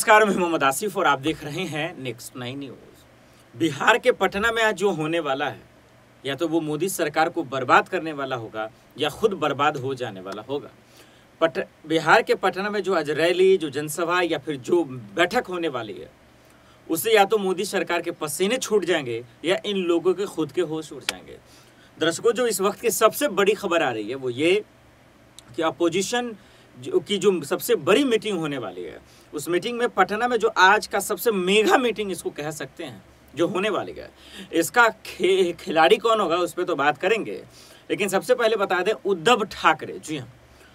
नमस्कार, मैं मोहम्मद आसिफ और आप देख रहे हैं नेक्स्ट नाइन न्यूज़ बिहार के पटना में आज जो होने वाला है, या तो वो मोदी सरकार को बर्बाद करने वाला होगा, या खुद बर्बाद हो जाने वाला होगा। पट, बिहार के पटना में जो आज रैली, जो जनसभा, या फिर जो बैठक होने वाली है उससे या तो मोदी सरकार के पसीने छूट जाएँगे, या इन लोगों के खुद के होश उड़ जाएँगे। दर्शकों, जो इस वक्त की सबसे बड़ी खबर आ रही है, वो ये कि अपोजिशन की जो सबसे बड़ी मीटिंग होने वाली है उस मीटिंग में पटना में जो आज का सबसे मेगा मीटिंग इसको कह सकते हैं जो होने वाली है। इसका खे, खिलाड़ी कौन होगा उस पर तो बात करेंगे लेकिन सबसे पहले बता दें उद्धव ठाकरे। जी हाँ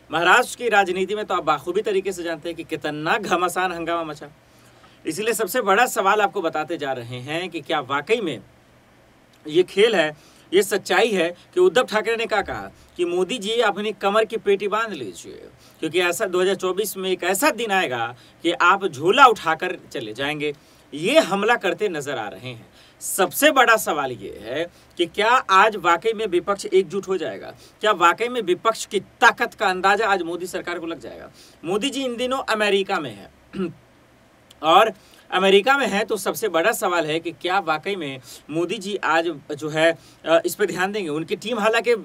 महाराष्ट्र की राजनीति में तो आप बाखूबी तरीके से जानते हैं कि कितना घमासान हंगामा मचा। इसलिए सबसे बड़ा सवाल आपको बताते जा रहे हैं कि क्या वाकई में ये खेल है ये सच्चाई है कि उद्धव ठाकरे ने क्या कहा कि मोदी जी अपनी कमर की पेटी बाँध लीजिए, क्योंकि ऐसा 2024 में एक ऐसा दिन आएगा कि आप झोला उठाकर चले जाएँगे। ये हमला करते नज़र आ रहे हैं। सबसे बड़ा सवाल ये है कि क्या आज वाकई में विपक्ष एकजुट हो जाएगा? क्या वाकई में विपक्ष की ताकत का अंदाज़ा आज मोदी सरकार को लग जाएगा? मोदी जी इन दिनों अमेरिका में है। और अमेरिका में है तो सबसे बड़ा सवाल है कि क्या वाकई में मोदी जी आज जो है इस पर ध्यान देंगे? उनकी टीम हालाँकि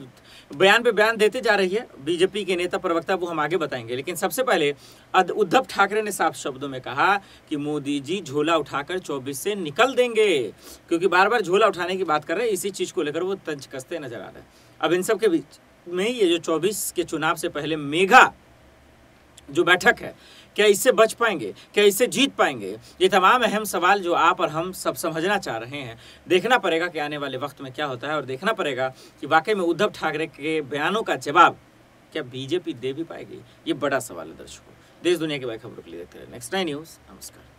बयान पे बयान देते जा रही है, बीजेपी के नेता प्रवक्ता वो हम आगे बताएँगे। लेकिन सबसे पहले उद्धव ठाकरे ने साफ़ शब्दों में कहा कि मोदी जी झोला उठाकर 24 से निकल देंगे, क्योंकि बार बार झोला उठाने की बात कर रहे हैं, इसी चीज़ को लेकर वो तंज कसते नज़र आ रहे हैं। अब इन सब के बीच में ये जो चौबीस के चुनाव से पहले मेघा जो बैठक है क्या इससे बच पाएँगे? क्या इससे जीत पाएँगे? ये तमाम अहम सवाल जो आप और हम सब समझना चाह रहे हैं। देखना पड़ेगा कि आने वाले वक्त में क्या होता है और देखना पड़ेगा कि वाकई में उद्धव ठाकरे के बयानों का जवाब क्या बीजेपी दे भी पाएगी? ये बड़ा सवाल है दर्शकों। देश दुनिया की बड़ी खबरों के लिए देखते रहे नेक्स्ट नाइन न्यूज़ नमस्कार।